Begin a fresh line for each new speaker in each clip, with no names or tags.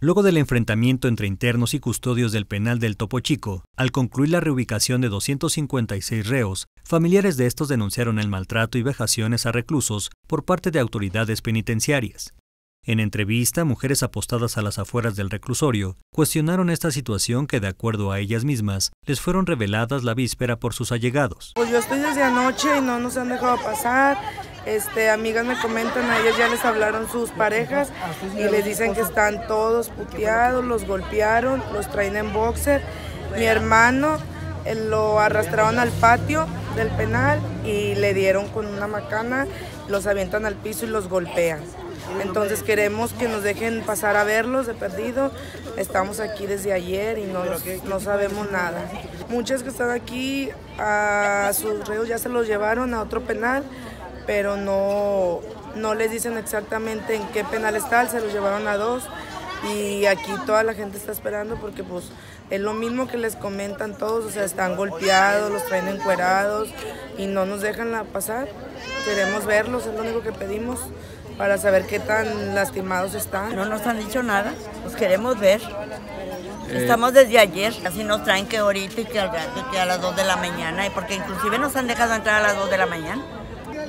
Luego del enfrentamiento entre internos y custodios del penal del Topo Chico, al concluir la reubicación de 256 reos, familiares de estos denunciaron el maltrato y vejaciones a reclusos por parte de autoridades penitenciarias. En entrevista, mujeres apostadas a las afueras del reclusorio cuestionaron esta situación que, de acuerdo a ellas mismas, les fueron reveladas la víspera por sus allegados.
Pues yo estoy desde anoche y no nos han dejado pasar. Este, amigas me comentan, a ellas ya les hablaron sus parejas y les dicen que están todos puteados, los golpearon, los traen en boxer. Mi hermano lo arrastraron al patio del penal y le dieron con una macana, los avientan al piso y los golpean. Entonces queremos que nos dejen pasar a verlos de perdido. Estamos aquí desde ayer y no, no sabemos nada. Muchas que están aquí, a sus reos ya se los llevaron a otro penal pero no, no les dicen exactamente en qué penal está, se los llevaron a dos y aquí toda la gente está esperando porque pues es lo mismo que les comentan todos, o sea, están golpeados, los traen encuerados y no nos dejan pasar. Queremos verlos, es lo único que pedimos para saber qué tan lastimados están.
No nos han dicho nada, los queremos ver. Eh, Estamos desde ayer, así nos traen que ahorita y que, que a las 2 de la mañana, y porque inclusive nos han dejado entrar a las 2 de la mañana.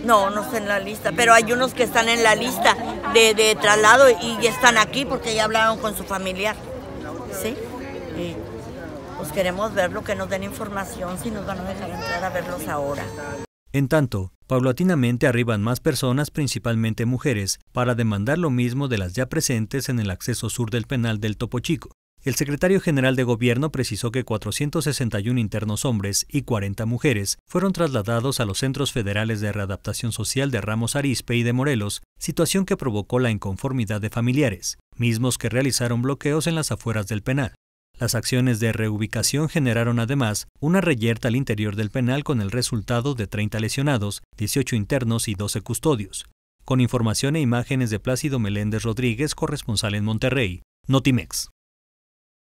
No, no está en la lista, pero hay unos que están en la lista de, traslado y están aquí porque ya hablaron con su familiar. ¿Sí? Y pues queremos verlo, que nos den información si nos van a dejar entrar a verlos ahora.
En tanto, paulatinamente arriban más personas, principalmente mujeres, para demandar lo mismo de las ya presentes en el acceso sur del penal del Topo Chico. El secretario general de Gobierno precisó que 461 internos hombres y 40 mujeres fueron trasladados a los centros federales de readaptación social de Ramos Arizpe y de Morelos, situación que provocó la inconformidad de familiares, mismos que realizaron bloqueos en las afueras del penal. Las acciones de reubicación generaron además una reyerta al interior del penal con el resultado de 30 lesionados, 18 internos y 12 custodios. Con información e imágenes de Plácido Meléndez Rodríguez, corresponsal en Monterrey, Notimex.